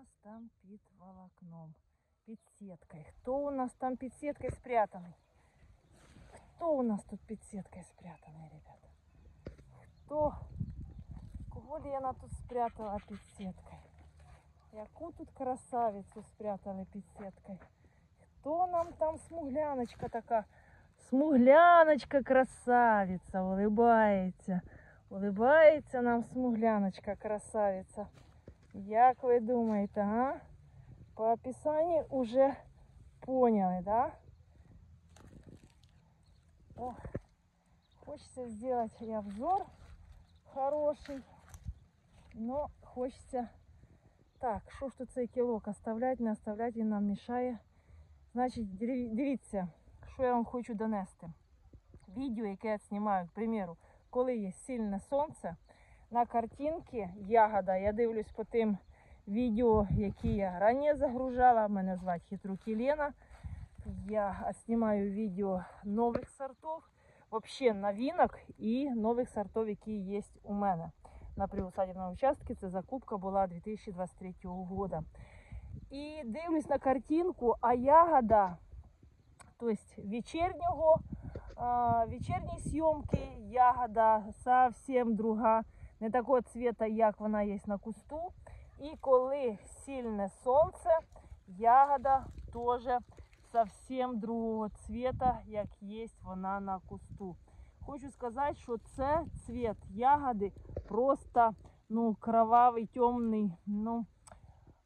нас там під волокном? Під сіткою. Хто у нас там під сіткою спрятаний? Хто у нас тут під сіткою спрятаний, ребята? Хто? Кого Лена тут спрятала під сіткою? Яку тут красавицю спрятали під сіткою? Хто нам там смугляночка така? Смугляночка красавиця, улибається. Улибається нам смугляночка красавиця. Як ви думаєте, а? По описанию уже поняли, да? Ох, хочется сделать и обзор хороший, но хочется... Так, що ж тут цей кілок оставлять, не оставлять, він нам мішає. Значить, диві- дивіться, що я вам хочу донести. Відео, яке я знімаю, к примеру, коли є сильне сонце, На картинці ягода, я дивлюсь по тим відео, які я раніше загружала. Мене звати Хитруки Лена. Я знімаю відео нових сортів, взагалі новинок і нових сортів, які є у мене. На приусадебному участку це закупка була 2023 года. І дивлюсь на картинку, а ягода, тобто вечірнього, а, вечірньої зйомки ягода зовсім друга, не такого цвіта, як вона є на кусту. І коли сильне сонце, ягода теж зовсім другого цвіта, як є вона на кусту. Хочу сказати, що це цвіт ягоди просто ну, кровавий, темний, ну,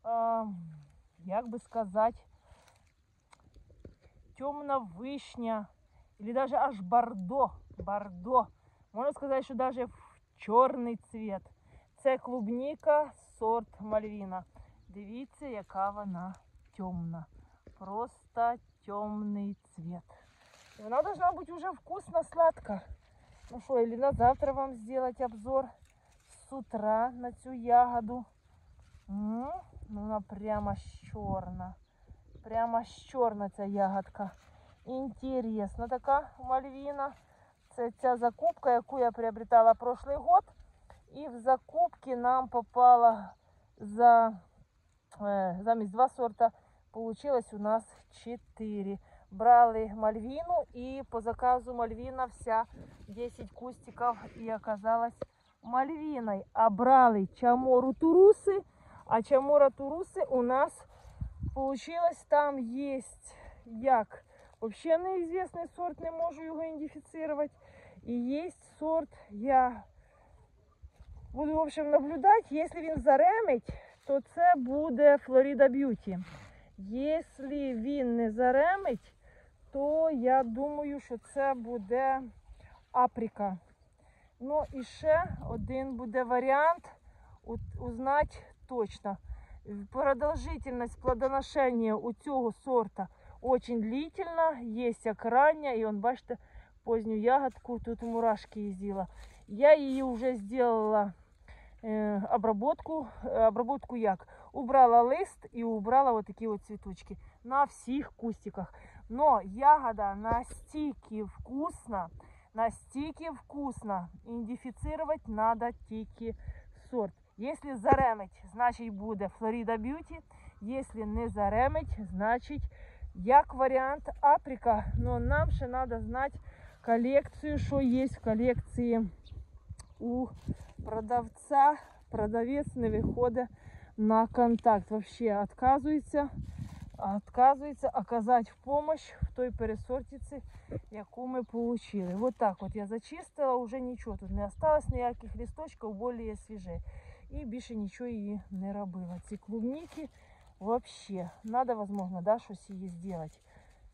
е, як би сказати, темна вишня, или даже аж бордо, бордо. Можна сказати, що даже в чорний цвіт. Це клубніка сорт Мальвіна. Дивіться, яка вона темна. Просто темний цвет. И она должна быть уже вкусно сладко. Ну что, или на завтра вам сделать обзор с утра на цю ягоду. М, Ну, вона прямо чорна. Прямо чорна ця ягодка. Інтересна така мальвіна. Це ця закупка, яку я приобретала прошлый год. І в закупки нам попало за е, замість два сорта. Получилось у нас 4. Брали мальвину и по заказу мальвина вся 10 кустиков и оказалась мальвиной. А брали чамору турусы, а чамора турусы у нас получилось там есть як. Вообще неизвестный сорт, не можу його ідентифицировать. І є сорт, я буду, в общем, наблюдати. Якщо він заремить, то це буде Florida Beauty. Якщо він не заремить, то я думаю, що це буде Априка. Ну і ще один буде варіант узнати точно. Продовжительність плодоношення у цього сорта Очень длительно, есть окраня, и он, бачите, позднюю ягодку, тут мурашки ездила. Я ее уже сделала э, обработку, э, обработку як. Убрала лист и убрала вот такие вот цветочки на всех кустиках. Но ягода настільки вкусна, настільки вкусно. Идентифицировать надо тільки сорт. Если заремить, значит будет Флорида Бьюти. Если не заремить, значит як варіант Априка. Но нам ще треба знати колекцію, що є в колекції у продавця. Продавець не виходить на контакт. Вообще отказується, отказується оказати в помощь в той пересортиці, яку ми отримали. Вот так от я зачистила, вже нічого тут не осталось, ніяких листочків, більш свіже. І більше нічого її не робила. Ці клубніки вообще, надо, возможно, да, щось її зробити.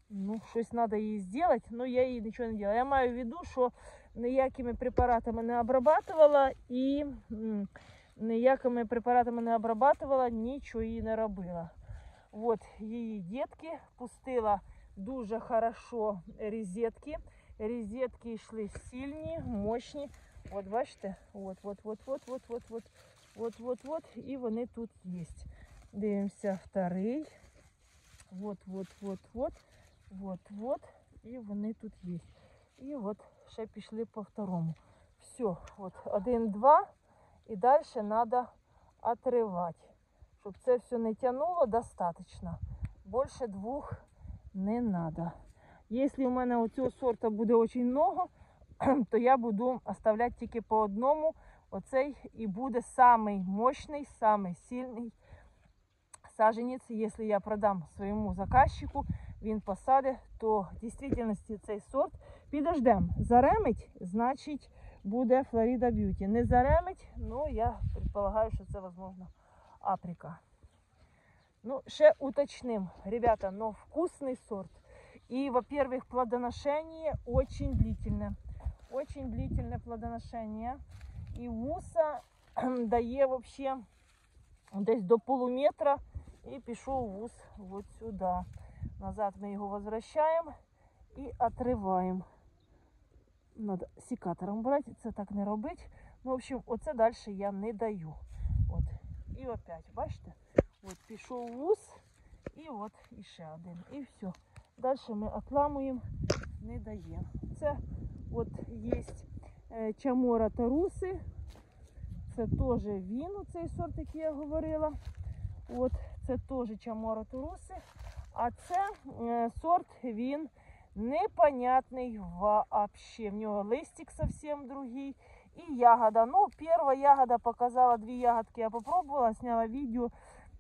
Ну, щось треба їй зробити, але я їй нічого не робила. Я маю в виду, що ніякими препаратами не обрабатувала і ніякими препаратами не обрабатувала, нічого їй не робила. От її дітки пустила дуже хорошо розетки. Розетки йшли сильні, мощні. От бачите, от, от, от, от, от, от, от, от, от, от, і вони тут є. Дивимося вторий. Вот, вот, вот, вот, вот, вот. І вони тут є. І от ще пішли по второму. Все, от один, два. І далі треба отривати. Щоб це все не тянуло, достатньо. Більше двох не треба. Якщо у мене оцього сорта буде дуже много, то я буду оставляти тільки по одному. Оцей і буде самий мощний, самий сильний саженець. Якщо я продам своєму заказчику, він посадить, то в дійсності цей сорт підождем. Заремить, значить буде Florida Beauty. Не заремить, ну я предполагаю, що це можливо Африка. Ну, ще уточним, ребята, но вкусный сорт. И, во-первых, плодоношение очень длительное. Очень длительное плодоношение. І вуса дає вообще десь до полуметра і пішов вус вот сюди. Назад ми його возвращаємо і отриваємо. Надо секатором брати, це так не робить. Ну, в общем, оце далі я не даю. От. І опять, бачите? От пішов вус і от іще один. І все. Далі ми отламуємо, не даємо. Це от є е, чамора таруси. Це теж він, цей сорт, який я говорила. От, це теж чамора таруси. А це е, сорт він непонятний вообще. В нього листик совсем другий. І ягода. Ну, перша ягода показала дві ягодки. Я попробувала, сняла відео.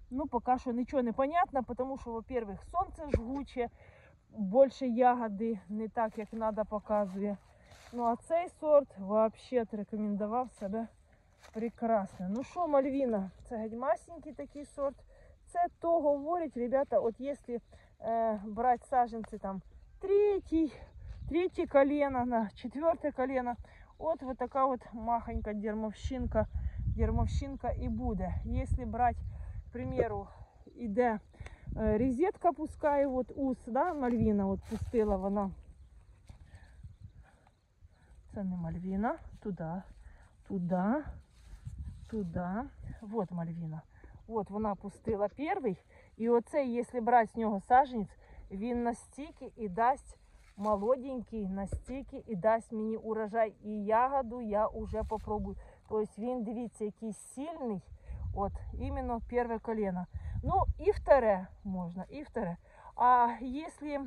Ну, поки що нічого не понятно, тому що, во-первых, сонце жгуче, більше ягоди не так, як треба, показує. Ну, а цей сорт взагалі рекомендував себе прекрасно. Ну що, Мальвіна, це геть масенький такий сорт. Це то говорить, ребята, от якщо е, брати саженці там третій, третє колено на четверте колено, от вот така от махонька дермовщинка, дермовщинка і буде. Якщо брати, к примеру, іде е, розетка пускає, от ус, да, Мальвіна от пустила вона. Це не Мальвіна, туди, туди, Туди. Вот Мальвіна. От вона пустила перший. І оцей, якщо брати з нього саженець, він настільки і дасть молоденький, настільки і дасть мені урожай. І ягоду я вже попробую. Тобто він, дивіться, який сильний. От, іменно перше колено. Ну, і вторе можна, і вторе. А якщо,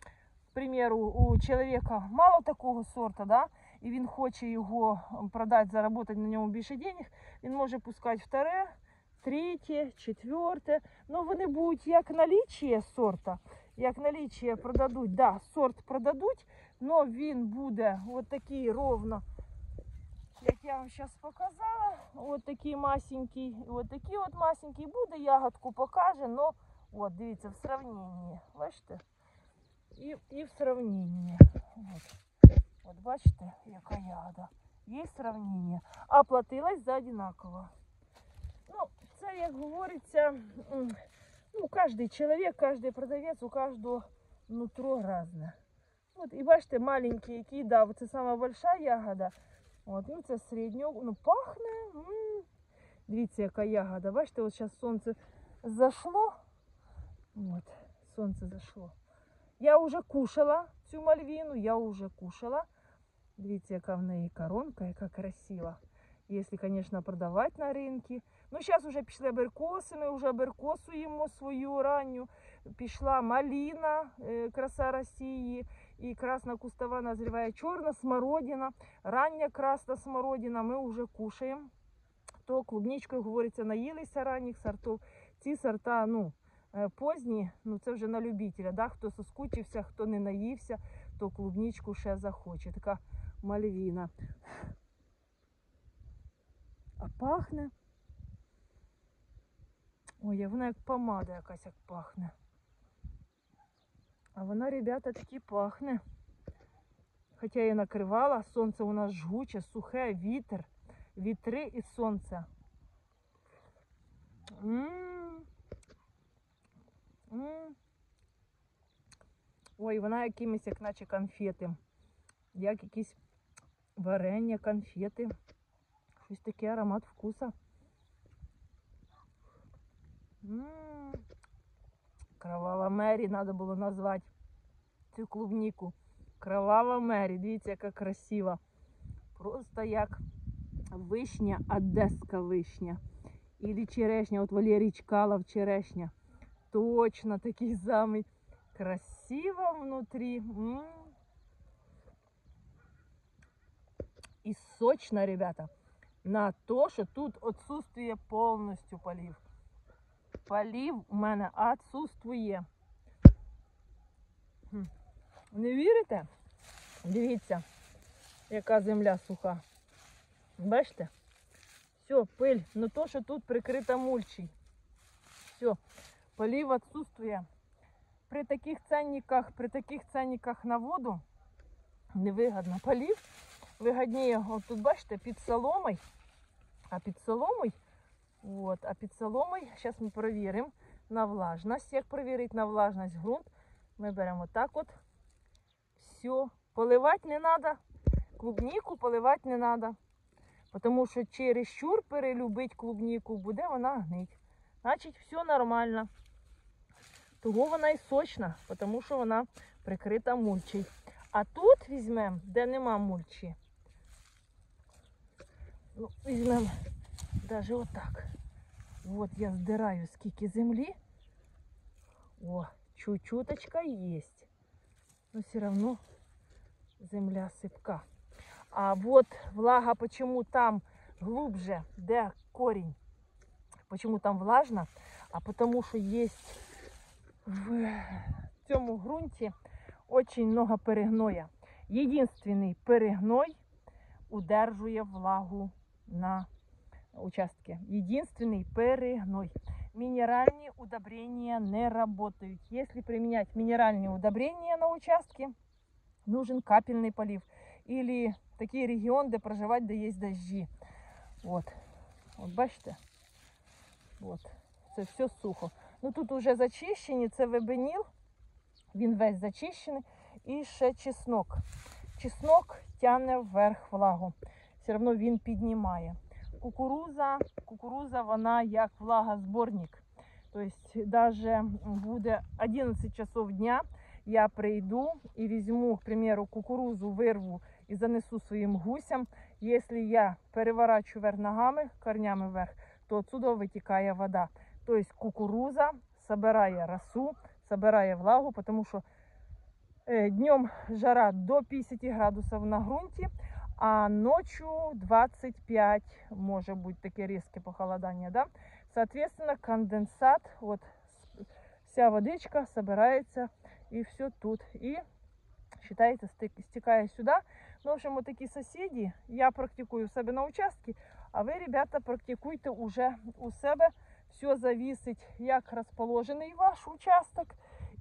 к примеру, у чоловіка мало такого сорта, да, і він хоче його продати, заробити на ньому більше денег, він може пускати вторе, третє, четверте. Ну, вони будуть як наліччя сорта, як наліччя продадуть. Да, сорт продадуть, але він буде от такий ровно, як я вам зараз показала. От такий масенький, от такий от масенький буде, ягодку покаже, но от, дивіться, в сравненні. Бачите? І, і в сравненні. От. От бачите, яка ягода. Є сравнення. А платилась за одинаково. Ну, це, як говориться, ну, кожен чоловік, кожен продавець, у кожного нутро різне. От, і бачите, маленький, який, да, це сама большая ягода. От, ну це середнього, ну пахне. м. Дивіться, яка ягода. Бачите, от зараз сонце зашло. От, сонце зашло. Я вже кушала цю мальвіну, я вже кушала. Дивіться, яка в неї коронка, яка красива. Якщо, звісно, продавати на ринку. Ну, зараз вже пішли аберкоси, ми вже аберкосуємо свою ранню. Пішла маліна, е, краса Росії, і красна кустова назріває чорна смородина, рання красна смородина, ми вже кушаємо. То клубничкою, говориться, наїлися ранніх сортів. Ці сорта, ну, позні, ну це вже на любителя. Да? Хто соскучився, хто не наївся, то клубничку ще захоче. Така мальвіна. А пахне. Ой, а вона як помада якась як пахне. А вона, ребята, таки пахне. Хоча я накривала, сонце у нас жгуче, сухе, вітер, вітри і сонце. М. Ой, вона якимись, як наче конфети. Як якісь варення, конфети. Щось такий аромат вкуса. Кровава Мері треба було назвати цю клубніку. Кровава Мері. Дивіться, яка красива. Просто як вишня, одеська вишня. Или черешня, от Валерій Чкалов черешня. Точно такий самий. Красиво внутрі. М. І сочно, ребята. На то, що тут відсутствує повністю полів. Полів у мене відсутствує. Не вірите? Дивіться, яка земля суха. Бачите? Все, пиль, ну то, що тут прикрита мульчей. Все, полів відсутствує. При таких ценниках, при таких ценниках на воду невигодно. Полів вигодніє, от тут бачите, під соломою. А під соломою, от, а під соломою, зараз ми перевіримо на влажність. Як перевірити на влажність ґрунт? Ми беремо так от. Все. Поливати не треба. Клубніку поливати не треба. Тому що чересчур перелюбить клубніку, буде вона гнить. Значить, все нормально. Того вона і сочна, тому що вона прикрита мульчею. А тут візьмемо, де нема мульчі. Ну, візьмемо навіть отак. От я здираю скільки землі. О, чуть-чуточка є. Но все равно земля сипка. А вот влага, почему там глубже, де корінь, почему там влажно, а потому що є в цьому ґрунті очень много перегноя. Єдинственний перегной удержує влагу на участке. Единственный перегной. Минеральные удобрения не работают. Если применять минеральные удобрения на участке, нужен капельный полив. Или такий регіон, де проживати, де є дожді. От. От бачите? От. Це все сухо. Ну тут вже зачищені, це вебеніл. Він весь зачищений. І ще чеснок. Чеснок тягне вверх влагу. Все одно він піднімає. Кукуруза, кукуруза вона як влагозборник. Тобто навіть буде 11 часов дня, я прийду і візьму, к примеру, кукурузу, вирву і занесу своїм гусям. Якщо я переворачу вверх ногами, корнями вверх, то отсюда витікає вода. Тобто кукуруза збирає росу, збирає влагу, тому що е, днем жара до 50 градусів на ґрунті, а ночью 25, може бути таке різке похолодання. Да? Соответственно, конденсат, вот вся водичка собирается и все тут. И считается, стекая сюда. Ну, в общем, вот такие соседи. Я практикую у себе на участке, а ви, ребята, практикуйте уже у себе. Все зависить, як розположений ваш участок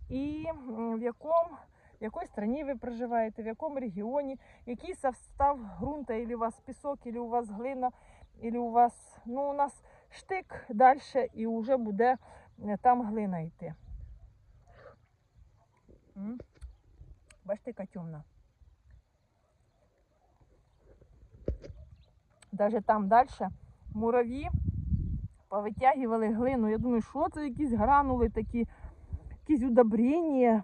і в якому в якій країні ви проживаєте, в якому регіоні, який состав ґрунта, или у вас пісок, или у вас глина, или у вас, ну, у нас штик далі і вже буде е, там глина йти. Бачите, яка темна. Даже там далі мурав'ї повитягували глину. Я думаю, що це якісь гранули такі, якісь удобрення.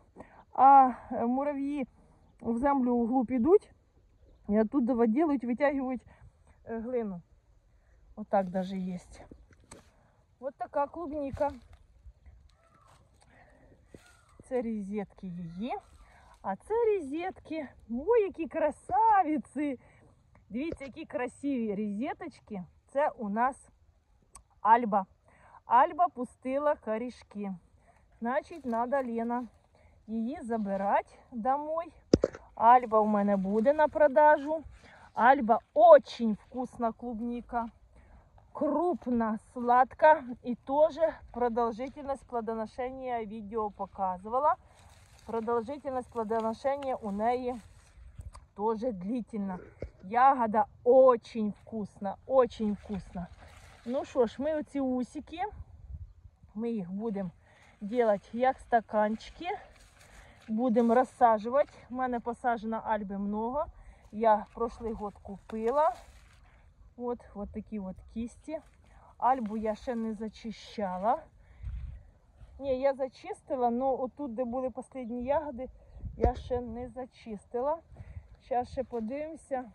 А е, мурав'ї в землю углуб ідуть і оттуда виділують, витягують е, глину. Отак даже є. От така клубніка. Це розетки її. А це розетки. Ой, які красавиці! Дивіться, які красиві розеточки. Це у нас Альба. Альба пустила корішки. Значить, треба Лена її забирати домой. Альба у мене буде на продажу. Альба очень вкусна клубника. Крупно, сладко и тоже продолжительность плодоношения видео показывала. Продолжительность плодоношения у неї тоже длительна. Ягода очень вкусна, очень вкусна. Ну що ж, ми оці усики, ми їх будемо делать як стаканчики. Будемо розсаджувати. У мене посаджено альби много. Я прошлий год купила. От, от такі от кісті. Альбу я ще не зачищала. Ні, я зачистила, але отут, де були останні ягоди, я ще не зачистила. Зараз ще подивимося.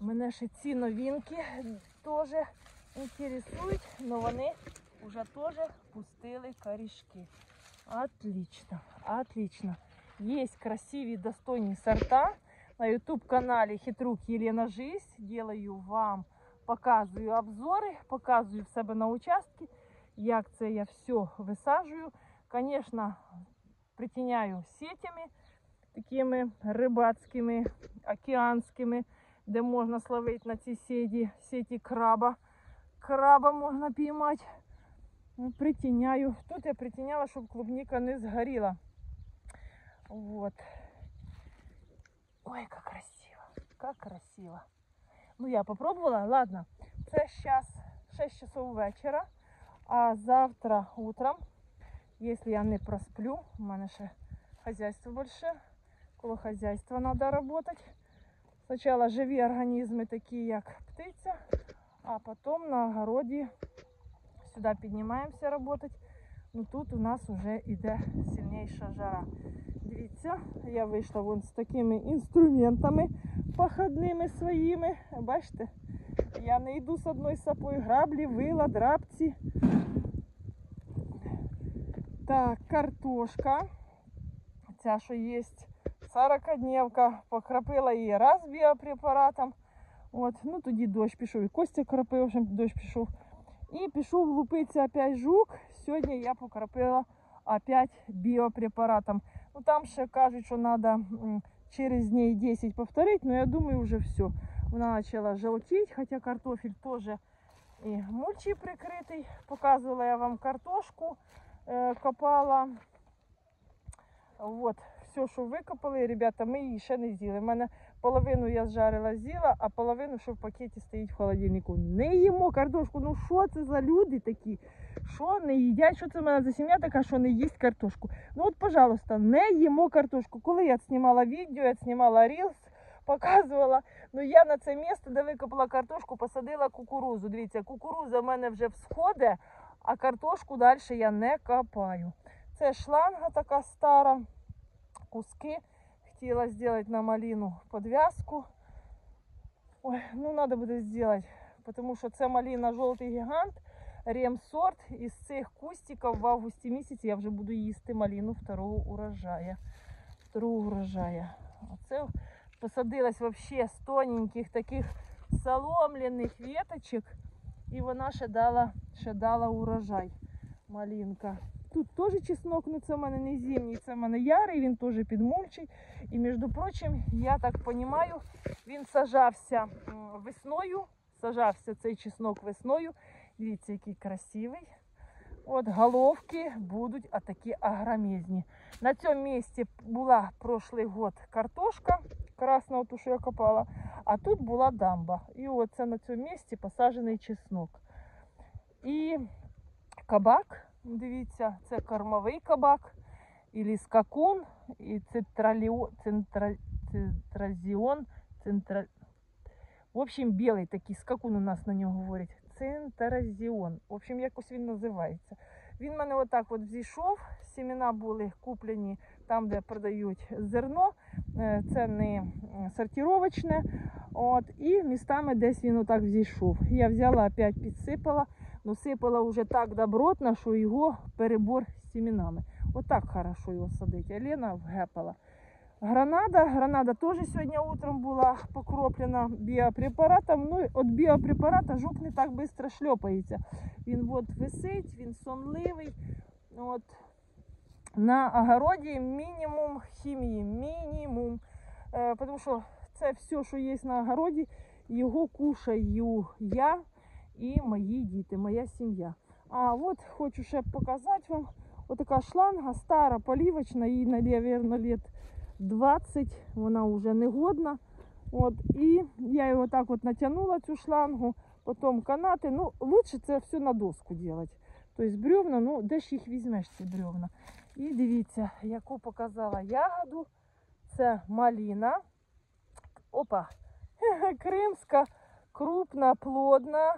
У мене ще ці новинки теж інтересують, але вони вже теж пустили корішки. Отлично, отлично. Есть красиві достойні сорта. На YouTube каналі Хитрук Єлена Жизнь. Делаю вам, показую обзори, показую в себе на участки, як це я все висаджую. Звісно, притіняю сетями такими рибацькими, океанськими, де можна словити на ці сеті, сеті краба. Краба можна піймати. Ну, Притіняю. Тут я притіняла, щоб клубника не згоріла. Вот. Ой, как красиво, как красиво. Ну, я попробовала, ладно. Це зараз 6 часов вечора, а завтра утром, якщо я не просплю, у мене ще хазяйство більше, коло хазяйства треба працювати. Спочатку живі організми, такі як птиця, а потім на огороді сюди піднімаємося працювати. Ну тут у нас вже йде сильніша жара. Дивіться, я вийшла вон з такими інструментами походними своїми. Бачите, я не йду з одною сапою, граблі, вила, драбці. Так, картошка. Ця, що є 40-дневка, покропила її раз біопрепаратом. От, ну тоді дощ пішов. І Костя кропив, в общем, дощ пішов. І пішов лупитися опять жук. Сьогодні я покропила опять біопрепаратом. Ну там ще кажуть, що треба через дней 10 повторити, але я думаю, вже все. Вона почала желтіть, хоча картофель теж і мульчі прикритий. Показувала я вам картошку, е, копала. Вот, все, що викопали, ребята, ми її ще не з'їли. У мене половину я зжарила, з'їла, а половину, що в пакеті стоїть в холодильнику. Не їмо картошку. Ну що це за люди такі? Що не їдять? Що це в мене за сім'я така, що не їсть картошку? Ну от, пожалуйста, не їмо картошку. Коли я знімала відео, я знімала рілс, показувала. Ну я на це місце, де викопала картошку, посадила кукурузу. Дивіться, кукуруза в мене вже всходить, а картошку далі я не копаю. Це шланга така стара, куски. Хотіла зробити на малину подв'язку. Ой, ну треба буде зробити, тому що це малина жовтий гігант, ремсорт. Із цих кустиків в августі місяці я вже буду їсти малину второго урожая. Второго урожая. Оце посадилась вообще з тоненьких таких соломлених веточок. І вона ще дала, ще дала урожай. Малинка. Тут теж чеснок, ну це в мене не зимній, це в мене ярий, він теж підмульчий. І між прочим, я так розумію, він сажався весною. Сажався цей чеснок весною. Дивіться, який красивий. От головки будуть отакі агромезні. На цьому місці була прошлий год картошка красна, ту, що я копала, а тут була дамба. І оце на цьому місці посаджений чеснок. І кабак, дивіться, це кормовий кабак, і скакун, і центразіон, центра... В общем, білий такий скакун у нас на нього говорять. Центразіон. В общем, якось він називається. Він в мене отак от зійшов. Сімена були куплені там, де продають зерно. Е, Це не сортировочне. От, і містами десь він отак зійшов. Я взяла, опять підсипала. Ну, сипала вже так добротно, що його перебор з сімінами. Отак хорошо його садить. А Лена вгепала. Гранада. Гранада теж сьогодні утром була покроплена біопрепаратом. Ну, від біопрепарата жук не так швидко шльопається. Він от висить, він сонливий. От. На огороді мінімум хімії. Мінімум. Е, тому що це все, що є на огороді, його кушаю я і мої діти, моя сім'я. А от хочу ще показати вам. Отака шланга стара, полівочна, їй, мабуть, лет 20, вона вже не годна. От, і я його так от натягнула, цю шлангу, потім канати. Ну, лучше це все на доску робити. Тобто бревна, ну де ж їх візьмеш, ці бревна. І дивіться, яку показала ягоду. Це маліна. Опа, кримська, крупна, плодна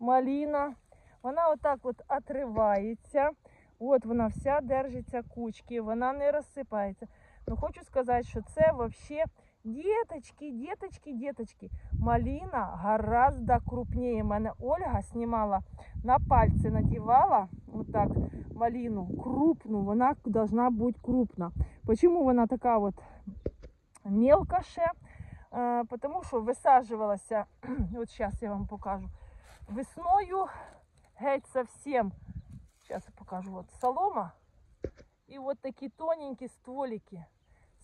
маліна. Вона отак от отривається. От вона вся держиться кучки, вона не розсипається. Ну хочу сказати, що це взагалі Деточки, деточки, деточки. Малина гораздо крупнее. Мене Ольга знімала на пальці, надівала отак малину крупну. Вона должна бути крупна. Почему вона така от мелка ще? Потому що висаджувалася, от зараз я вам покажу, весною геть совсем. Сейчас я покажу. Вот солома и вот такие тоненькие стволики.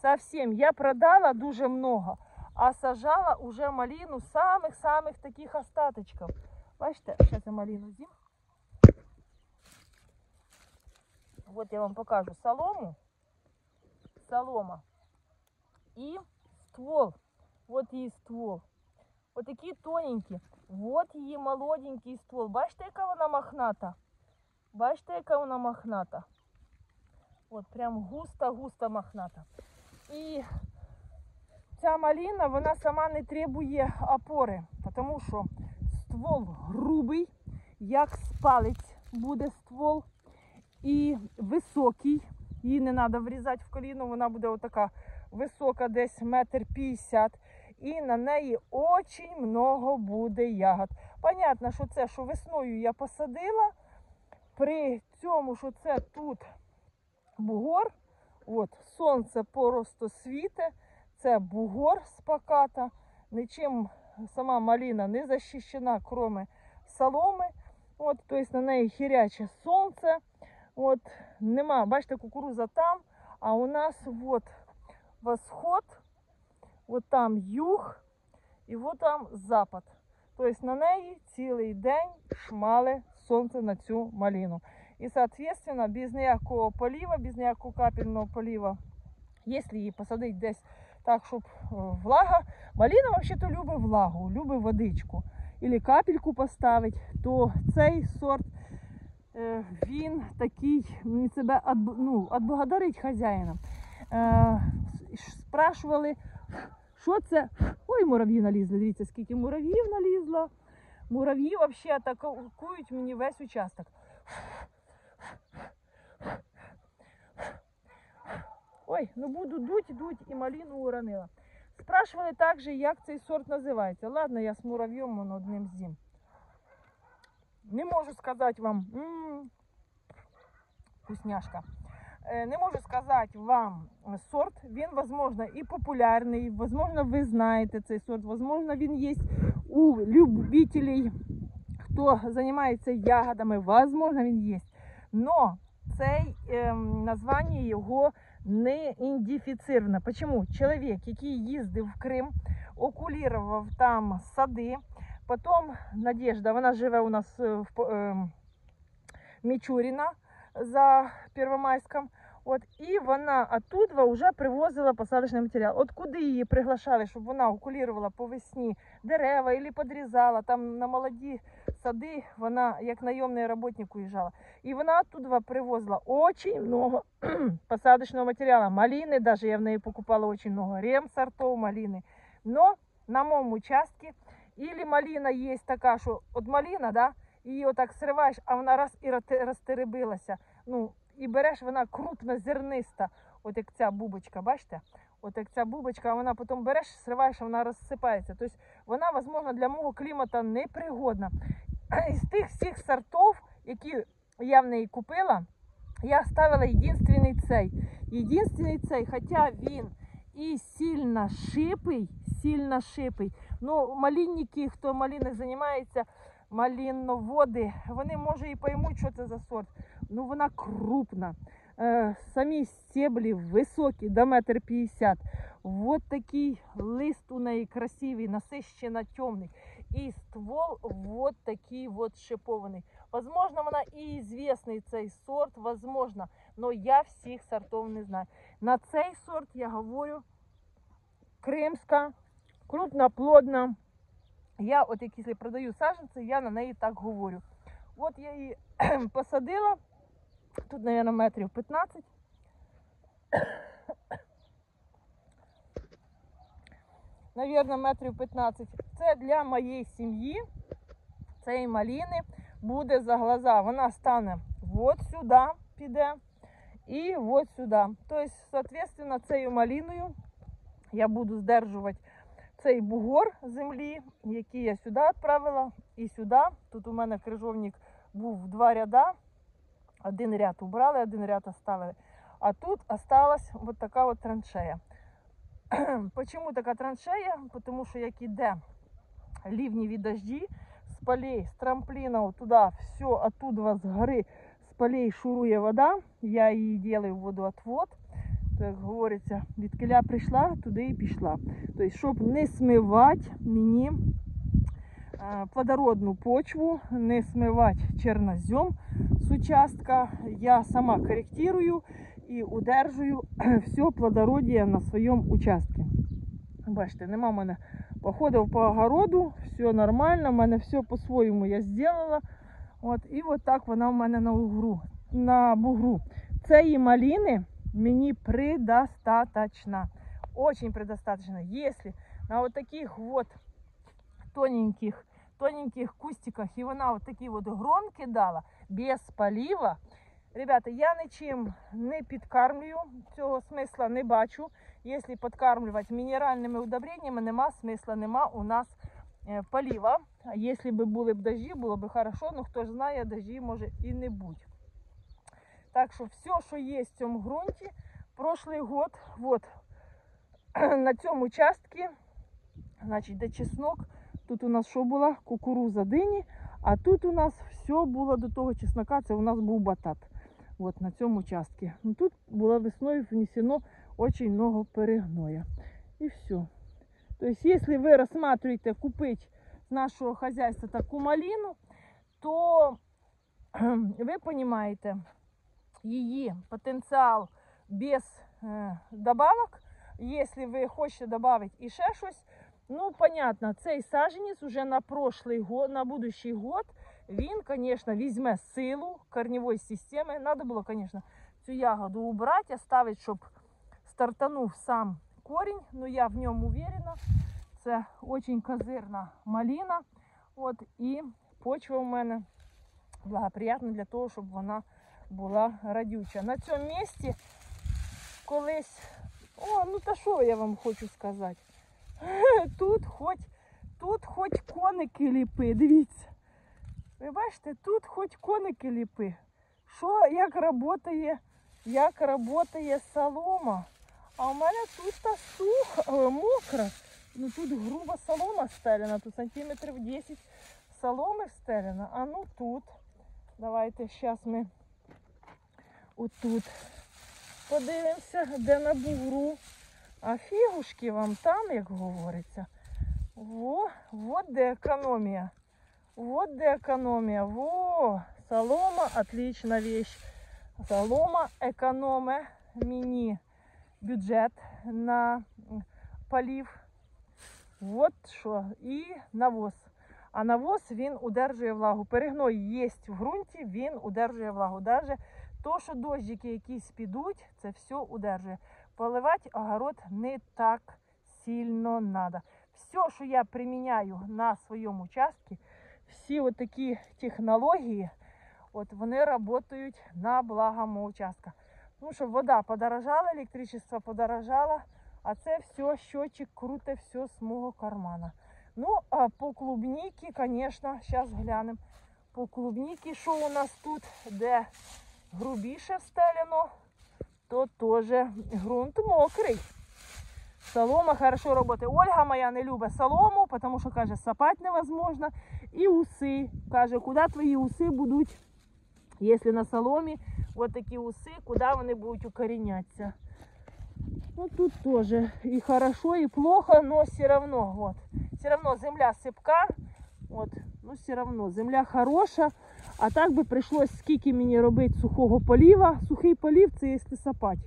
Совсем. Я продала дуже много, а сажала уже малину самых-самых таких остаточков. Бачите, сейчас я малину зим. Вот я вам покажу солому. Солома. И ствол. Вот її ствол. Вот такі тоненькі. Вот її молоденький ствол. Бачите, яка вона мохната? Бачите, яка вона мохната? От прям густо-густо мохната. І ця малина, вона сама не требує опори, тому що ствол грубий, як спалець буде ствол, і високий. Її не треба врізати в коліно, вона буде отака висока, десь метр п'ятдесят. І на неї очень много буде ягод. Понятно, що це, що весною я посадила, при цьому, що це тут бугор, от, сонце просто світе, це бугор з поката, нічим сама малина не захищена, кроме соломи. От, тобто на неї хіряче сонце. От, нема, бачите, кукуруза там, а у нас от восход, от там юг і от там запад. Тобто на неї цілий день шмале сонце на цю малину. І, соответственно, без ніякого полива, без ніякого капельного полива, якщо її посадити десь так, щоб е, влага, малина взагалі любить влагу, любить водичку. Або капельку поставити, то цей сорт е, він такий, себе отб- ну, отблагодарить хазяїна. Е, спрашували, що це? Ой, мурав'ї налізли. Дивіться, скільки мурав'їв налізло. Мурав'ї взагалі атакують мені весь участок. Ой, ну буду дуть, дуть і малину уронила. Спрашивали також, як цей сорт називається. Ладно, я з муравйом он одним з'їм. Не можу сказати вам. вкусняшка. Е, Не можу сказати вам е, сорт. Він, возможно, і популярний. Возможно, ви знаєте цей сорт. Возможно, він є у любителей, хто займається ягодами. Возможно, він є. Но цей ем, названня його не ідентифіцировано. Чому? Чоловік, який їздив в Крим, окулірував там сади. Потім Надежда, вона живе у нас е, в По- ем, Мічуріна за Первомайськом. От, і вона оттуда вже привозила посадочний матеріал. От куди її приглашали, щоб вона окулірувала по весні дерева або подрізала там на молоді сади, вона як найомний роботник уїжджала. І вона оттуда привозила очень много посадочного материала. Малины, даже я в ней покупала очень много ремсортов малины. Но на моєму участке или малина є така, що от малина, да, її отак сриваєш, а вона раз і розтеребилася. Ну, і береш, вона крупнозерниста, от як ця бубочка, бачите? От як ця бубочка, вона потім береш, сриваєш, а вона розсипається. Тобто вона, можливо, для мого клімату непригодна. Із тих всіх сортів, які я в неї купила, я ставила єдинственний цей. Єдинственний цей, хоча він і сильно шипий, сильно шипий. Ну, малинники, хто малиною займається, малиноводи, вони може і поймуть, що це за сорт. Ну вона крупна. Е, самі стеблі високі, до метр п'ятдесят. Вот такий лист у неї красивий, насищено темний. І ствол вот такий вот шипований. Возможно, вона і известний цей сорт, возможно, но я всіх сортів не знаю. На цей сорт я говорю кримська, крупноплодна. Я, от як якщо продаю саджанці, я на неї так говорю. От я її посадила, тут, мабуть, метрів 15. Навірно, метрів 15. Це для моєї сім'ї, цієї малини буде за глаза. Вона стане от сюди, піде і от сюди. Тобто, соответственно, цією малиною я буду здержувати цей бугор землі, який я сюди відправила і сюди. Тут у мене крижовник був в два ряда. Один ряд убрали, один ряд оставили. А тут осталась вот така от траншея. Почему така траншея? Тому що як іде від дожді, з полей, з трампліна туди, все оттуда з гори, з полей шурує вода. Я її делаю водоотвод. Як говориться, від киля прийшла, туди і пішла. Тобто, щоб не смивати мені е, плодородну почву, не смивати чернозем з участка, я сама корректирую і удержую все плодородие на своєму участку. Бачите, нема в мене походив по огороду, все нормально, в мене все по-своєму я зробила. От, і от так вона в мене на угру, на бугру. Цієї малини мені предостаточно. Очень предостаточно. Если на вот таких вот тоненьких, тоненьких кустиках і вона вот такі вот гронки дала, без полива, Ребята, я нічим не підкармлюю, цього смисла не бачу. Якщо підкармлювати мінеральними удобреннями, нема смисла, нема у нас е, полива. А якщо б були б дожді, було б хорошо, але хто ж знає, дожді може і не бути. Так що все, що є в цьому ґрунті, прошлий год, вот, на цьому участку, значить, де чеснок, тут у нас що була? Кукуруза дині, а тут у нас все було до того чеснока, це у нас був батат. От на цьому участку. Ну, тут було весною внесено очень много перегноя. І все. Тобто, якщо ви розсматриваєте купити з нашого хазяйства таку малину, то ви розумієте її потенціал без е, добавок. Якщо ви хочете додати і ще щось, ну, понятно, цей саджанець уже на прошлый год, на будущий год він, звісно, візьме силу корневої системи. Надо було, звісно, цю ягоду убрати, оставити, щоб стартанув сам корінь. Ну я в ньому уверена. Це дуже козирна малина. От, і почва у мене благоприятна для того, щоб вона була радюча. На цьому місці колись. О, ну та що я вам хочу сказати? Тут хоч, тут хоч коники ліпи, дивіться. Ви бачите, тут хоч коники ліпи. Що, як працює, як працює солома. А у мене тут та суха, мокра. Ну тут груба солома стелена, тут сантиметрів 10 соломи стелена. А ну тут. Давайте зараз ми отут подивимося, де на бугру. А фігушки вам там, як говориться. Во, вот де економія. Вот де економія. Во, солома отлична вещь. Солома економе мені бюджет на полив. Вот що. І навоз. А навоз він удержує влагу. Перегной є в ґрунті, він удержує влагу. Даже то, що дощики якісь підуть, це все удержує. Поливати огород не так сильно треба. Все, що я приміняю на своєму участку, всі такі технології, от вони працюють на благо мого участка. Тому що вода подорожала, електричество подорожало, а це все щочик круте все з мого кармана. Ну, а по клубніки, звісно, зараз глянемо. По клубніки, що у нас тут, де грубіше встелено, то теж ґрунт мокрий. Солома хорошо працює. Ольга моя не любить солому, тому що каже, сапати невозможно. І уси. Каже, куди твої уси будуть, якщо на соломі, от такі уси, куди вони будуть укорінятися. Ну тут теж і хорошо, і плохо, але все равно. Все равно земля сипка. От. Ну все равно земля хороша. А так би прийшлось скільки мені робити сухого поліва. Сухий полів це якщо сапати.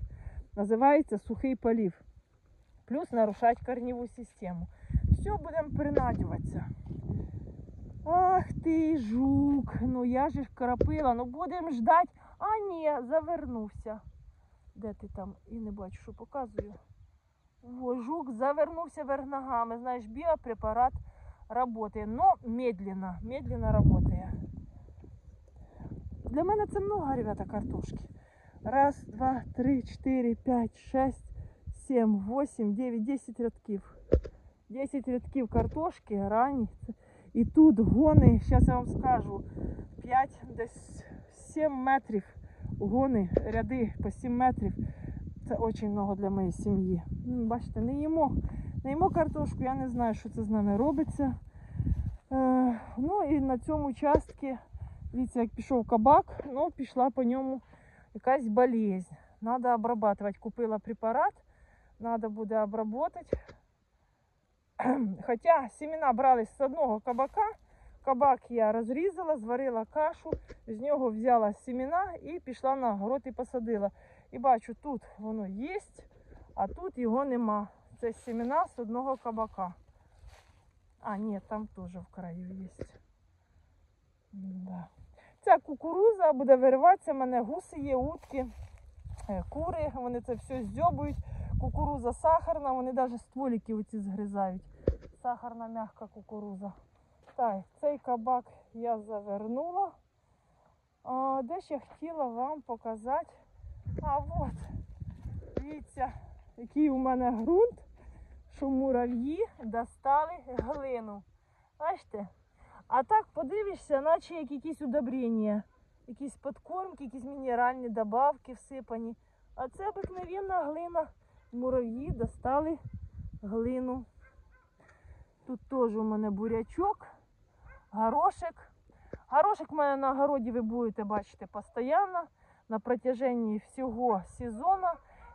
Називається сухий полів. Плюс нарушати корневу систему. Все, будемо принадюватися. Ах ти жук, ну я ж крапила, ну будемо ждати. А ні, завернувся. Де ти там? І не бачу, що показую. О, жук завернувся вверх ногами. Знаєш, біопрепарат працює, но медленно, медленно працює. Для мене це много, ребята, картошки. Раз, два, три, чотири, п'ять, шесть, 7, 8, 9, 10 рядків. 10 рядків картошки, рані. І тут гони, зараз я вам скажу, 5, десь 7 метрів гони, ряди по 7 метрів. Це дуже много для моєї сім'ї. Ну, Бачите, не їмо, не їмо картошку, я не знаю, що це з нами робиться. Е, ну і на цьому участку, дивіться, як пішов кабак, ну пішла по ньому якась болезнь. Надо обрабатывать. Купила препарат, надо буде обработать. Хоча семена брались з одного кабака. Кабак я розрізала, зварила кашу, з нього взяла семена і пішла на город і посадила. І бачу, тут воно є, а тут його нема. Це семена з одного кабака. А, ні, там теж в краю є. Да. Ця кукуруза буде вириватися, в мене гуси є, утки, е, кури, вони це все здьобують. Кукуруза сахарна, вони навіть стволики оці згризають. Сахарна м'яка кукуруза. Так, цей кабак я завернула. А, де ж я хотіла вам показати. А от, дивіться, який у мене ґрунт, що мурав'ї достали глину. Бачите? А так подивишся, наче як якісь удобрення, якісь подкормки, якісь мінеральні добавки всипані. А це обикновенна глина. Мурав'ї достали глину. Тут теж у мене бурячок, горошек. Горошек в мене на городі ви будете бачити постійно на протяженні всього сезону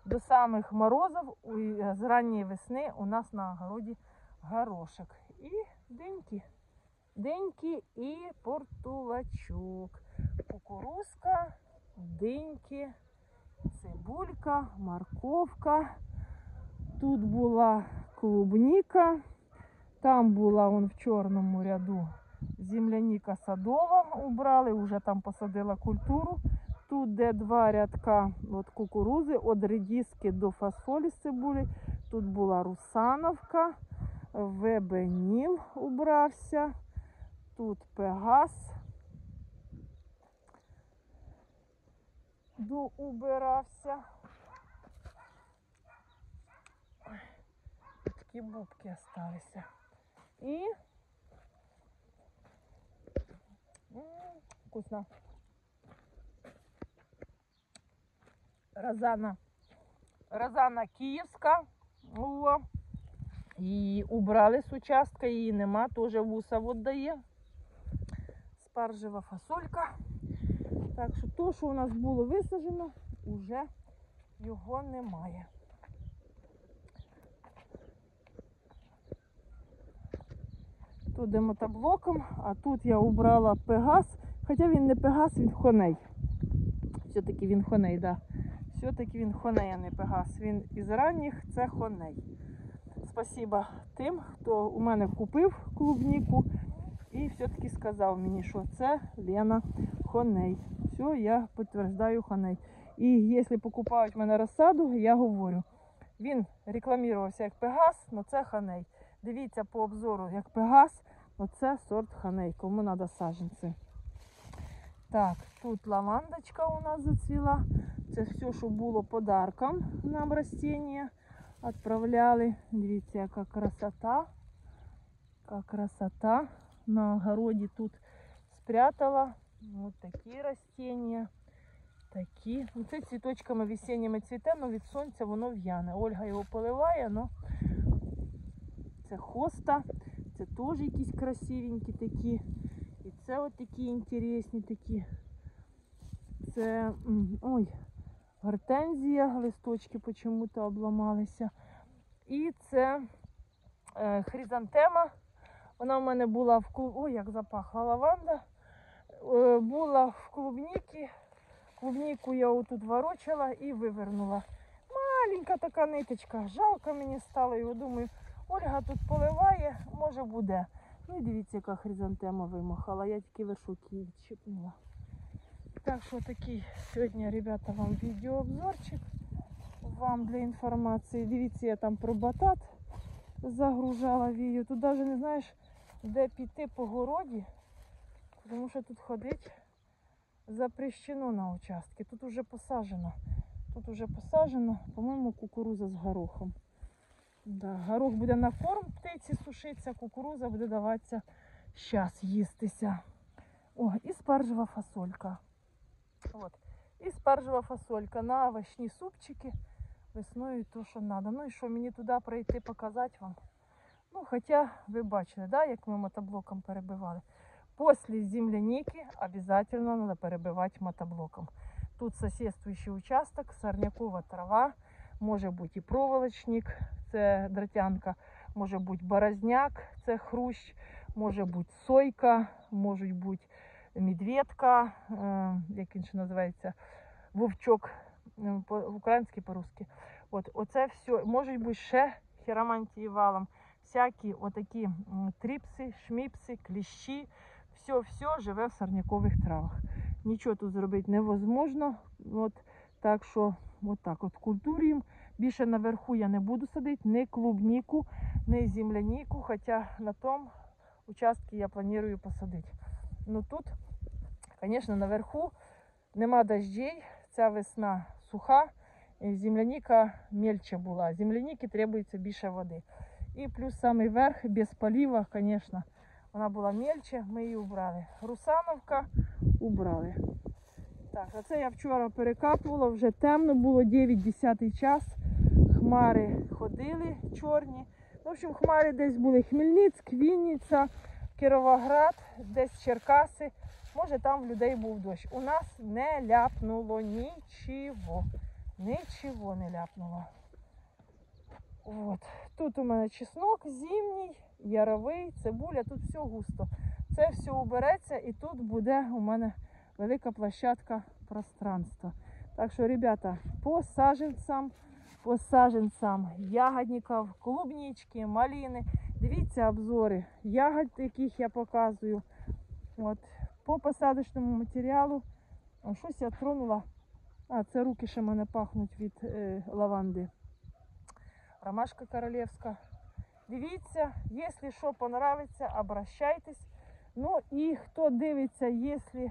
до самих морозів з ранньої весни у нас на огороді горошек. І диньки. Диньки і портулачок. Кукурузка, диньки, цибулька, морковка. Тут була клубніка, там була он в чорному ряду земляніка садова убрали, вже там посадила культуру. Тут, де два рядка от кукурузи, від редиски до фасолі з цибулі. Тут була Русановка, Вебеніл убрався, тут Пегас. Доубирався. Такі бубки залишилися. І М, вкусно. Розана. Розана київська. О. Її убрали з участка, її нема, теж вуса віддає. Спаржева фасолька. Так що то, що у нас було висаджено, уже його немає. Тут де мотоблоком, а тут я убрала пегас. Хоча він не пегас, він хоней. Все-таки він хоней, да. Все-таки він хоней, а не пегас. Він із ранніх це хоней. Спасибо тим, хто у мене купив клубніку і все-таки сказав мені, що це Лена Хоней. Все, я підтверджую Хоней. І якщо покупають мене розсаду, я говорю, він рекламувався як Пегас, але це Хоней. Дивіться по обзору, як Пегас, оце сорт Хоней, кому треба саджанці. Так, тут лавандочка у нас зацвіла. Це все, що було подарком нам растіння. Отправляли. Дивіться, яка красота. Яка красота. На огороді тут спрятала. Вот такі растіння. Такі. Це цвіточками весенніми цвіте, але від сонця воно в'яне. Ольга його поливає, але це хоста. Це теж якісь красивенькі такі. І це от такі інтересні такі. Це. Ой, гортензія, листочки почему-то обламалися. І це е, хризантема. Вона в мене була в клуб... Ой, як запахла лаванда. Е, була в клубніки. Клубніку я отут ворочала і вивернула. Маленька така ниточка. Жалко мені стало. І думаю, Ольга тут поливає, може буде. Ну і дивіться, яка хризантема вимахала. Я тільки вершок її відчіпнула. Так що такий сьогодні, ребята, вам відеообзорчик. Вам для інформації. Дивіться, я там про батат загружала відео. Тут навіть не знаєш, де піти по городі, тому що тут ходить запрещено на участки. Тут вже посаджено. Тут уже посаджено, по-моєму, кукуруза з горохом. Да, горох буде на корм птиці сушитися, кукуруза буде даватися зараз їстися. О, і спаржева фасолька. От. І спаржева фасолька на овочні супчики. Весною то, що треба. Ну і що мені туди прийти показати вам. Ну, хоча ви бачили, да, як ми мотоблоком перебивали. Після земляники обов'язково треба перебивати мотоблоком. Тут сусідствуючий участок, сорнякова трава, може бути і проволочник, це дротянка, може бути борозняк, це хрущ, може бути сойка, може бути медведка, е, як інше називається, вовчок, е, по- український по-русски. От, оце все, може бути ще хіромантії валом, всякі отакі тріпси, шміпси, кліщі, все, все живе в сорнякових травах. Нічого тут зробити невозможно. От, так що, от так от культурюємо. Більше наверху я не буду садити ні клубніку, ні земляніку, хоча на тому участку я планую посадити. Ну тут, звісно, наверху нема дождей, ця весна суха, земляніка мельче була. Земляніки требується більше води. І плюс самий верх без полива, звісно, вона була мельче, ми її убрали. Русановка убрали. Так, а це я вчора перекапувала, вже темно було 9-10 час. Хмари ходили чорні. В общем, хмари десь були Хмельницьк, Вінниця, Кіровоград, десь Черкаси. Може там в людей був дощ. У нас не ляпнуло нічого. Нічого не ляпнуло. От. Тут у мене чеснок зимній, яровий, цибуля, тут все густо. Це все убереться і тут буде у мене велика площадка пространства. Так що, ребята, по саженцям, по саженцям ягодників, клубнички, малини. Дивіться обзори ягод, яких я показую. От. По посадочному матеріалу. Щось я тронула. А, це руки ще мене пахнуть від е, лаванди. Ромашка королевська. Дивіться, якщо що понравиться, обращайтесь. Ну і хто дивиться, якщо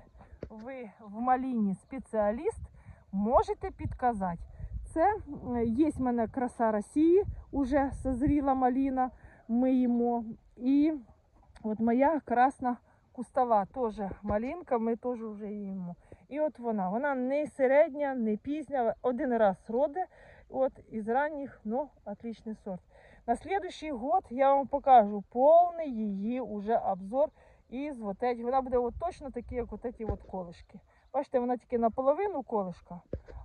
ви в маліні спеціаліст, можете підказати. Це є в мене краса Росії, уже созріла маліна, ми їмо. І от моя красна кустова теж малинка, ми теж вже їмо. І от вона, вона не середня, не пізня, один раз роде, от із ранніх, ну, отличний сорт. На следующий год я вам покажу повний її уже обзор із вот этих. Вона буде от точно такі, як от ці от колишки. Бачите, вона тільки наполовину колишка,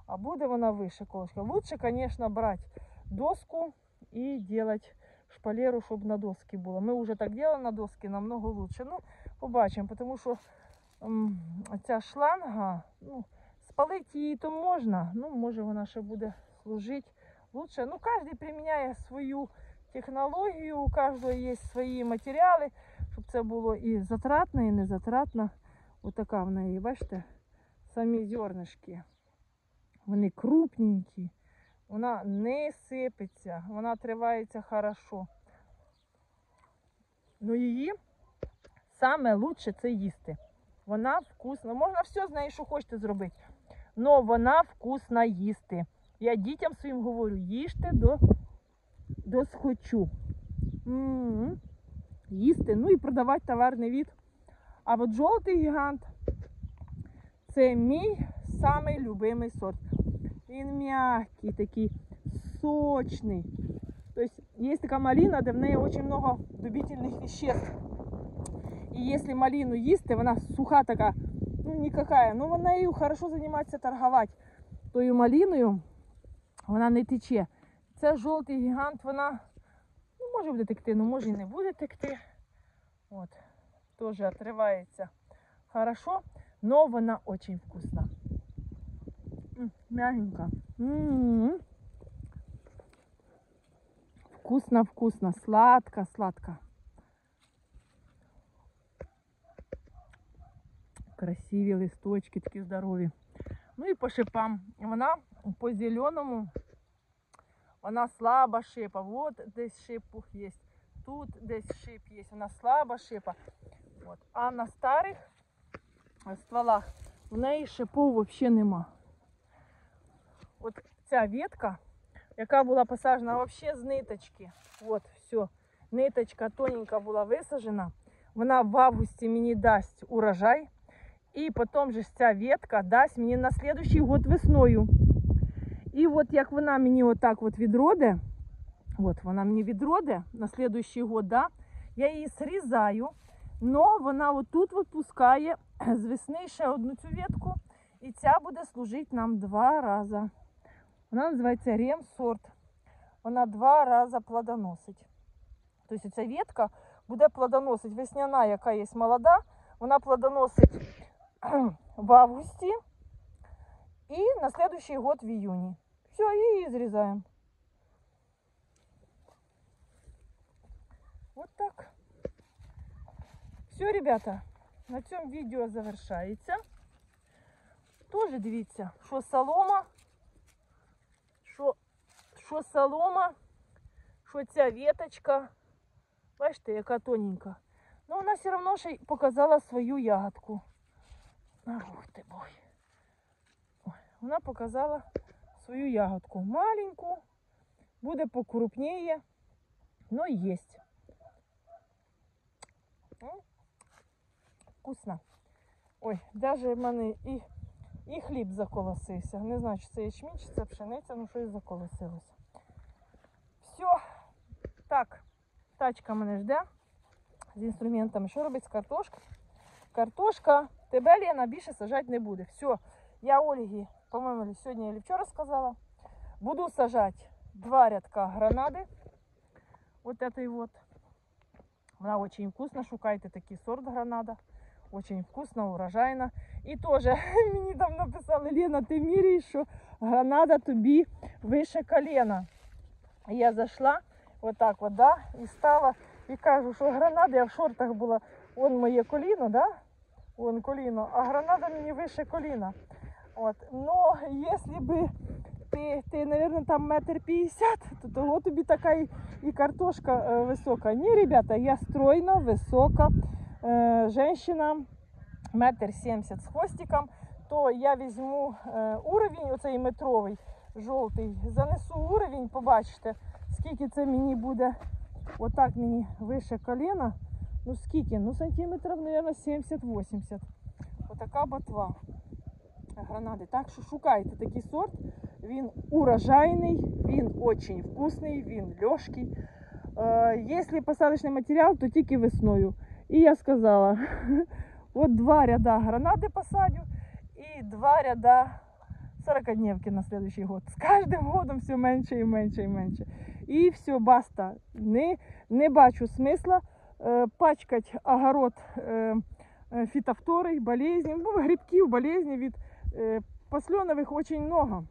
а буде вона вище колишка. Лучше, звісно, брати доску і робити шпалеру, щоб на доски було. Ми вже так робили на доски, намного лучше. Ну, побачимо, тому що ця шланга, ну, спалити її то можна, ну, може вона ще буде служити лучше. Ну, кожен приміняє свою технологію, у кожного є свої матеріали, щоб це було і затратно, і не затратно. Отака в неї, бачите, самі зернишки. Вони крупненькі, вона не сипеться, вона тривається хорошо. Ну її саме лучше це їсти. Вона вкусна. Можна все з нею, що хочете зробити. Но вона вкусна їсти. Я дітям своїм говорю, їжте до, до схочу. М-м. Їсти, ну і продавати товарний від. А от жовтий гігант це мій самий любимий сорт. Він м'який, такий сочний. Тобто є така малина, де в неї дуже багато добительних веществ. І якщо малину їсти, вона суха така, ну никакая, ну вона нею хорошо займатися торгувати. Тою малиною вона не тече. Це жовтий гігант, вона ну, може буде текти, ну може і не буде текти. От, теж отривається хорошо, но вона очень вкусна. М, Мягенько. М-м-м. Вкусно, вкусно, сладко, сладко. Красиві листочки, такі здорові. Ну і по шипам. Вона по зеленому, вона слаба шипа. Вот десь шипух є. Тут десь шип є. Вона слаба шипа. От. А на старих стволах в неї шипов взагалі нема. от ця ветка, яка була посаджена взагалі з ниточки. От, все. Ниточка тоненька була висаджена. Вона в августі мені дасть урожай. І потім же ця ветка дасть мені на слідуючий год весною. І от як вона мені отак от відроде, от вона мені відроде на слідуючий год, да, я її срізаю, но вона отут от пускає з весни ще одну цю ветку. І ця буде служити нам два рази. Вона називається ремсорт. Вона два рази плодоносить. Тобто ця ветка буде плодоносить весняна, яка є молода, вона плодоносить в августі і на следующий год в июне. Все, и її зрізаємо. Вот так. Все, ребята, на цьому відео завершається. Тоже дивіться, що солома, що, що солома, що ця веточка. Бачите, яка тоненька. Ну, вона все ще показала свою ягодку. Ух ти бой. Ой, вона показала свою ягодку. Маленьку, буде покрупніє, но есть. М, Вкусно. Ой, даже в мене і, і хліб заколосився. Не знаю, чи це ячмінь, чи це пшениця, ну щось заколосилося. Все. Так, тачка мене жде з інструментами. Що робить з картошкою? Картошка тебе Лена більше сажати не буде. Все, я Ольгі, по-моєму, сьогодні чи вчора сказала. Буду сажати два рядка гранади. Вот этой вот. Вона очень вкусна, шукайте такий сорт гранада. Очень вкусна, урожайна. І теж мені там написали, Лена, ти міряєш, що гранада тобі вище коліна. Я зайшла, отак от, да, і стала, і кажу, що гранада, я в шортах була, вон моє коліно, да? Вон коліно, а гранада мені вище коліна. От. Но якщо би ти, ти, наверное, там метр п'ятдесят, то того тобі така і, і картошка е, висока. Ні, ребята, я стройна, висока е, женщина, метр сімдесят з хвостиком, то я візьму е, уровень, оцей метровий, жовтий, занесу уровень, побачите, скільки це мені буде, отак мені вище коліна. Ну скільки? Ну сантиметрів, мабуть, 70-80. Отака ботва гранади. Так що шукайте такий сорт. Він урожайний, він дуже вкусний, він льошкий. Е, Якщо посадочний матеріал, то тільки весною. І я сказала, от два ряда гранати посадю і два ряда 40-дневки на следующий год. З кожним годом все менше і менше і менше. І все, баста. Не, не бачу смисла пачкать огород е, е, фітофтори, болезні, ну, грибків, болезні від е, посленових очень много.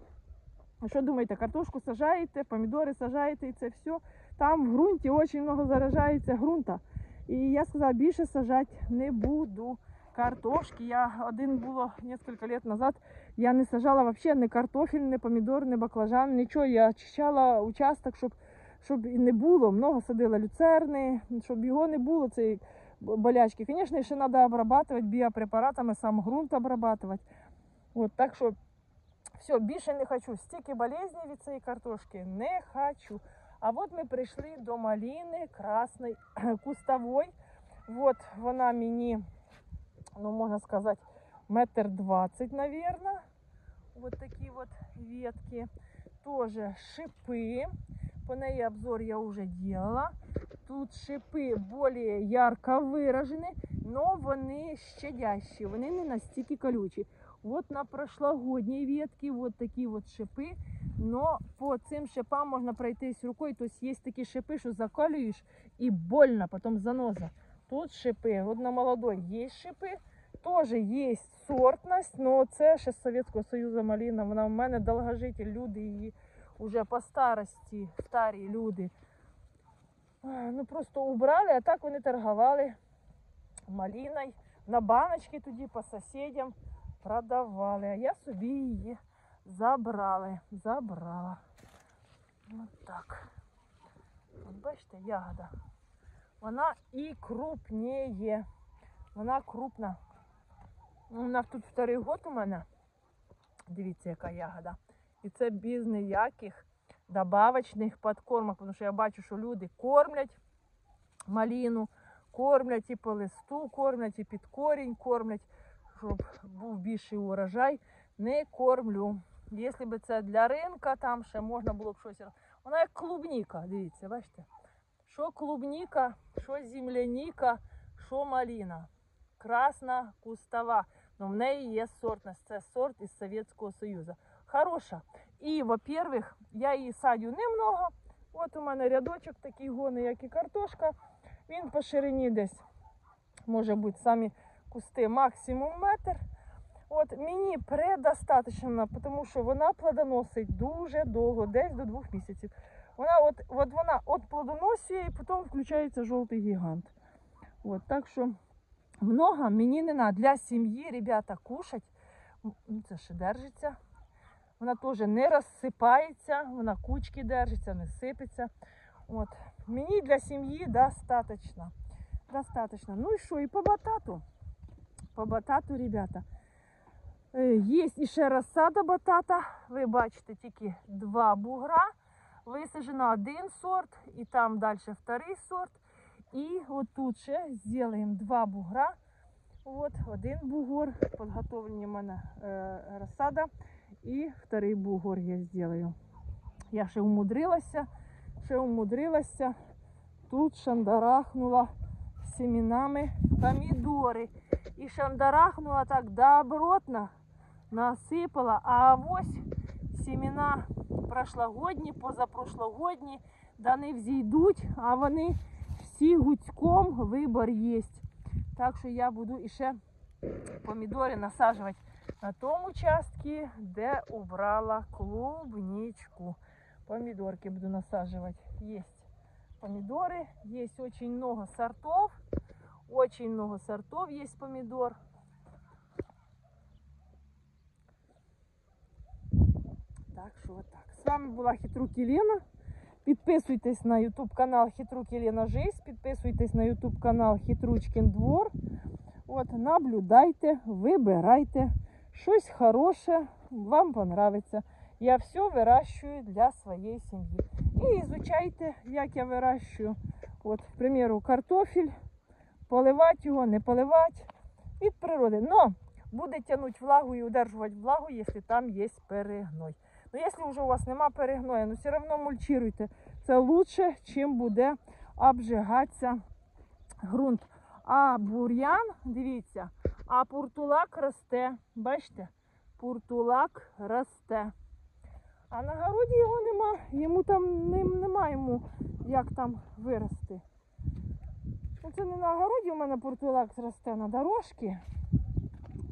Що думаєте, картошку сажаєте, помідори сажаєте і це все. Там в ґрунті дуже много заражається ґрунта. І я сказала, більше сажати не буду картошки. Я один було кілька років назад, я не сажала взагалі ні картофель, ні помідор, ні баклажан, нічого. Я очищала участок, щоб, щоб і не було. Много садила люцерни, щоб його не було, цієї болячки. Звісно, ще треба обрабатувати біопрепаратами, сам ґрунт обрабатувати. От, так що все, більше не хочу. Стільки болезней від цієї картошки не хочу. А от ми прийшли до малини красної кустової. От вона мені, ну можна сказати, метр двадцять, наверное. Вот такі от ветки. Тоже шипи. По неї обзор я уже делала. Тут шипи более ярко виражені, но вони щадящі, вони не настільки колючі. От на прошлогодній ветці от такі от шипи. Но по цим шипам можна пройтись рукою. Тобто є такі шипи, що закалюєш і больно, потім заноза. Тут шипи, от на молодой є шипи, теж є сортність, але це ще з Совєтського Союзу малина. Вона в мене довгожитель, люди її вже по старості, старі люди. Ну просто убрали, а так вони торгували малиною. На баночки тоді по сусідям продавали. А я собі її забрали. Забрала. От так. От бачите, ягода. Вона і крупніє. Вона крупна. Ну, Вона тут вторий год у мене. Дивіться, яка ягода. І це без ніяких добавочних подкормок, тому що я бачу, що люди кормлять маліну, кормлять і по листу, кормлять і під корінь, кормлять, щоб був більший урожай. Не кормлю. Якщо б це для ринка, там ще можна було б щось. Вона як клубніка, дивіться, бачите? Що клубніка, що земляніка, що маліна. Красна кустова. Но в неї є сортність. Це сорт із Совєтського Союзу. Хороша. І, во-первых, я її садю немного. От у мене рядочок такий гоний, як і картошка. Він по ширині десь може бути самі кусти максимум метр. От мені предостаточно, тому що вона плодоносить дуже довго, десь до двох місяців. Вона от, от вона от плодоносить і потім включається жовтий гігант. От, так що много мені не треба. Для сім'ї, ребята, кушать. Ну, Це ще держиться. Вона теж не розсипається, вона кучки держиться, не сипеться. От. Мені для сім'ї достаточно. Достаточно. Ну і що, і по батату. По батату, ребята. Е, Є ще розсада батата. Ви бачите тільки два бугра. Висаджено один сорт, і там далі вторий сорт. І от тут ще зробимо два бугра. От один бугор, підготовлені в мене е, розсада. І вторий бугор я зроблю. Я ще умудрилася, ще умудрилася. Тут шандарахнула семенами помідори. І шандарахнула так добротно, насипала. А ось семена прошлогодні, позапрошлогодні, да не взійдуть, а вони всі гуцьком вибор є. Так що я буду іще помідори насаджувати на тому участку, де убрала клубничку. Помидорки буду насаживать. Есть помидоры, есть очень много сортов. Очень много сортов есть помидор. Так що отак. З вами була Хитрук Єлена. Підписуйтесь на YouTube канал Хитрук Єлена Жизнь, підписуйтесь на YouTube канал Хитручкин Двор. От, наблюдайте, вибирайте щось хороше, вам понравиться. Я все вирощую для своєї сім'ї. І изучайте, як я вирощую. От, к примеру, картофель, поливати його, не поливати від природи. Но буде тягнути влагу і удержувати влагу, якщо там є перегной. Ну, якщо вже у вас нема перегноя, ну все одно мульчируйте. Це лучше, чим буде обжигатися ґрунт. А бур'ян, дивіться, а пуртулак росте. Бачите? Пуртулак росте. А на городі його нема, йому там ним нема йому як там вирости. Ну, це не на городі у мене пуртулак росте на дорожці.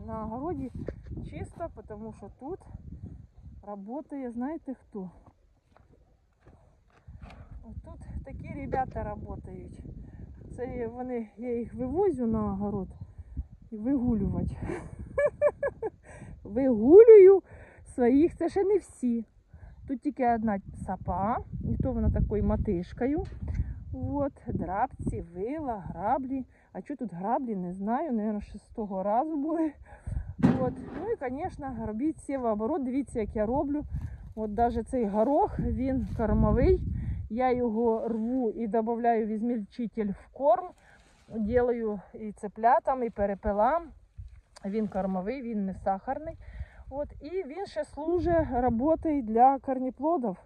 На городі чисто, тому що тут працює, знаєте хто. Ось тут такі ребята працюють. Це вони, я їх вивозю на огород і вигулювати. Вигулюю своїх, це ще не всі. Тут тільки одна сапа, і то вона такою матишкою. От, драбці, вила, граблі. А що тут граблі, не знаю, Наверно, ще з того разу були. От. Ну і, звісно, робіть сівооборот. Дивіться, як я роблю. От навіть цей горох, він кормовий. Я його рву і додаю в ізмельчитель в корм. Ділаю і цеплятам, і перепелам. Він кормовий, він не сахарний. От, і він ще служить роботою для корніплодів.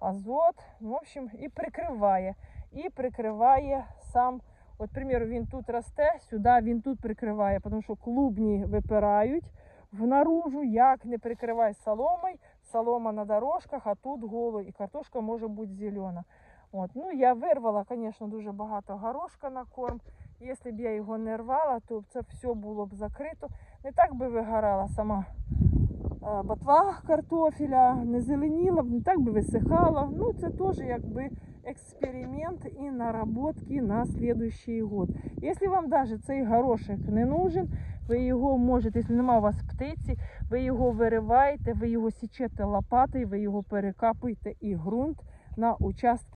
Азот, в общем, і прикриває. І прикриває сам. От, приміру, він тут росте, сюди він тут прикриває, тому що клубні випирають внаружу, як не прикривай соломою, солома на дорожках, а тут голий, і картошка може бути зелена. От. Ну, я вирвала, звісно, дуже багато горошка на корм. Якщо б я його не рвала, то це все було б закрито. Не так би вигорала сама е, ботва картофеля, не зеленіла б, не так би висихала. Ну, це теж якби експеримент і наработки на следующий год. Якщо вам навіть цей горошек не нужен, ви його можете, якщо немає у вас птиці, ви його вириваєте, ви його січете лопатою, ви його перекапуєте і ґрунт на участки